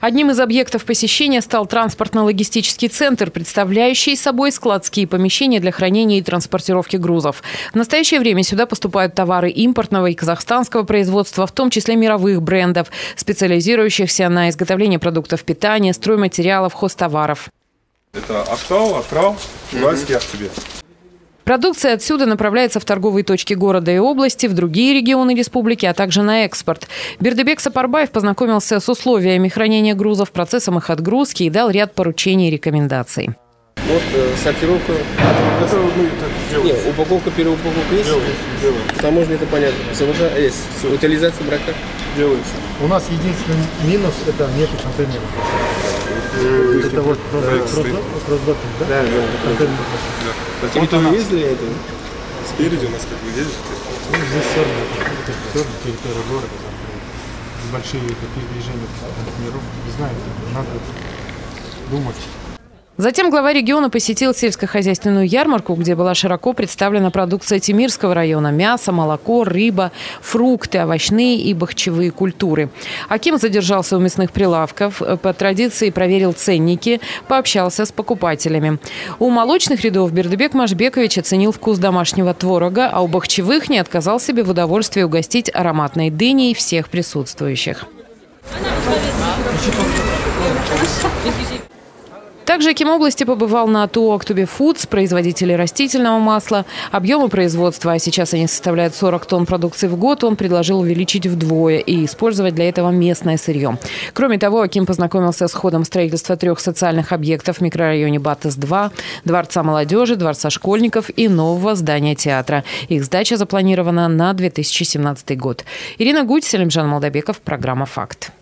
Одним из объектов посещения стал транспортно-логистический центр, представляющий собой складские помещения для хранения и транспортировки грузов. В настоящее время сюда поступают товары импортного и казахстанского производства, в том числе мировых брендов, специализирующихся на изготовлении продуктов питания, стройматериалов, хозтоваров. Это Актау, Акрал, Уральский Ахтубе. Продукция отсюда направляется в торговые точки города и области, в другие регионы республики, а также на экспорт. Бердыбек Сапарбаев познакомился с условиями хранения грузов, процессом их отгрузки и дал ряд поручений и рекомендаций. Вот э, сортировка. Это, это Нет, упаковка, переупаковка есть? Делается, делается, Таможня это понятно. СВЖ есть. Утилизация брака. делается. У нас единственный минус – это нету контейнеров. Это вот Да, просто стоит. кросс-допинг, да? Да, да. Контейнер. На территории ездили это? Спереди у нас как вы видите, Ну, здесь все равно, это все равно территория города, там большие такие движения контейнеров. Не знаю, надо думать. Затем глава региона посетил сельскохозяйственную ярмарку, где была широко представлена продукция Тимирского района – мясо, молоко, рыба, фрукты, овощные и бахчевые культуры. Аким задержался у мясных прилавков, по традиции проверил ценники, пообщался с покупателями. У молочных рядов Бердыбек Машбекович оценил вкус домашнего творога, а у бахчевых не отказал себе в удовольствии угостить ароматной дыней всех присутствующих. Также Аким области побывал на ТО «Актубе Фудс», производителей растительного масла. Объемы производства, а сейчас они составляют 40 тонн продукции в год, он предложил увеличить вдвое и использовать для этого местное сырье. Кроме того, Аким познакомился с ходом строительства трех социальных объектов в микрорайоне Батыс-2, Дворца молодежи, Дворца школьников и нового здания театра. Их сдача запланирована на 2017 год. Ирина Гудь, Селимжан Молдобеков, программа «Факт».